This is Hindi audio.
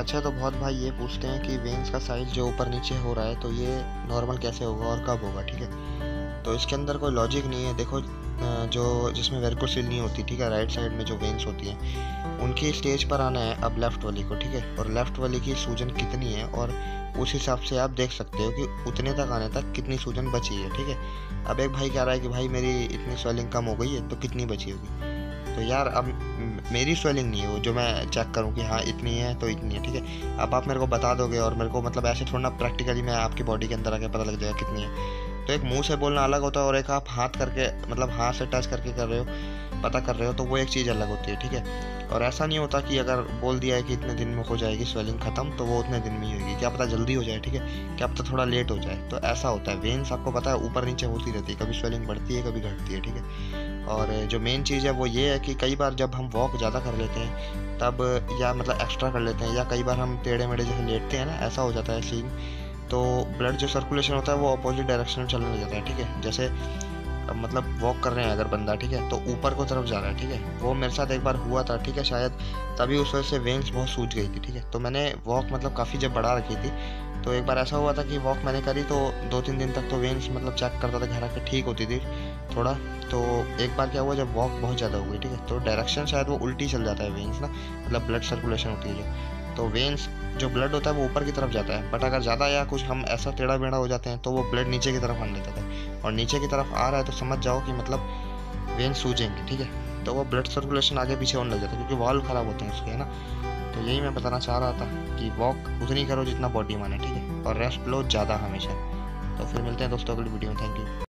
अच्छा तो बहुत भाई ये पूछते हैं कि वेंस का साइज़ जो ऊपर नीचे हो रहा है तो ये नॉर्मल कैसे होगा और कब होगा, ठीक है? तो इसके अंदर कोई लॉजिक नहीं है। देखो जो जिसमें वेरकोसिल नहीं होती, ठीक है राइट साइड में जो वेंस होती हैं, उनकी स्टेज पर आना है अब लेफ़्ट वाली को, ठीक है? और लेफ़्ट वाली की सूजन कितनी है और उस हिसाब से आप देख सकते हो कि उतने तक आने तक कितनी सूजन बची है, ठीक है? अब एक भाई कह रहा है कि भाई मेरी इतनी स्वेलिंग कम हो गई है तो कितनी बची होगी? तो यार, अब मेरी स्वेलिंग नहीं है वो, जो मैं चेक करूँ कि हाँ इतनी है तो इतनी है, ठीक है? अब आप मेरे को बता दोगे और मेरे को मतलब ऐसे थोड़ा ना प्रैक्टिकली मैं आपकी बॉडी के अंदर आके पता लग जाएगा कितनी है। तो एक मुँह से बोलना अलग होता है और एक आप हाथ करके मतलब हाथ से टच करके कर रहे हो, पता कर रहे हो तो वो एक चीज़ अलग होती है, ठीक है? और ऐसा नहीं होता कि अगर बोल दिया है कि इतने दिन में हो जाएगी स्वेलिंग ख़त्म तो वो उतने दिन में ही होगी। क्या पता जल्दी हो जाए, ठीक है? क्या पता थोड़ा लेट हो जाए तो ऐसा होता है। वेन्स आपको पता है ऊपर नीचे होती रहती है, कभी स्वेलिंग बढ़ती है, कभी घटती है, ठीक है? और जो मेन चीज़ है वो ये है कि कई बार जब हम वॉक ज़्यादा कर लेते हैं, तब या मतलब एक्स्ट्रा कर लेते हैं, या कई बार हम टेढ़े मेढ़े जैसे लेटते हैं ना, ऐसा हो जाता है सीन तो ब्लड जो सर्कुलेशन होता है वो अपोजिट डायरेक्शन में चलने लग जाता है, ठीक है? जैसे मतलब वॉक कर रहे हैं अगर बंदा, ठीक है? तो ऊपर को तरफ़ जा रहा है, ठीक है? वो मेरे साथ एक बार हुआ था, ठीक है? शायद तभी उस वजह से वेंस बहुत सूझ गई थी, ठीक है? तो मैंने वॉक मतलब काफ़ी जब बढ़ा रखी थी तो एक बार ऐसा हुआ था कि वॉक मैंने करी तो दो तीन दिन तक तो वेंस मतलब चेक करता था घर आकर ठीक होती थी थोड़ा। तो एक बार क्या हुआ, जब वॉक बहुत ज़्यादा हो गई, ठीक है? तो डायरेक्शन शायद वो उल्टी चल जाता है वेंस ना मतलब ब्लड सर्कुलेशन होती है जो। तो वेन्स जो ब्लड होता है, वो ऊपर की तरफ़ जाता है। बट अगर ज़्यादा या कुछ हम ऐसा टेढ़ा बेढ़ा हो जाते हैं तो वो ब्लड नीचे की तरफ़ आने लेता है। और नीचे की तरफ़ आ रहा है तो समझ जाओ कि मतलब वेन सूजेंगे, ठीक है? तो वो ब्लड सर्कुलेशन आगे पीछे होने लग जाता है, क्योंकि वॉल्व ख़राब होते हैं उसके, है ना? तो यही मैं बताना चाह रहा था कि वॉक उतनी करो जितना बॉडी माने, ठीक है? और रेस्ट लो ज़्यादा हमेशा। तो फिर मिलते हैं दोस्तों अगली वीडियो में थैंक यू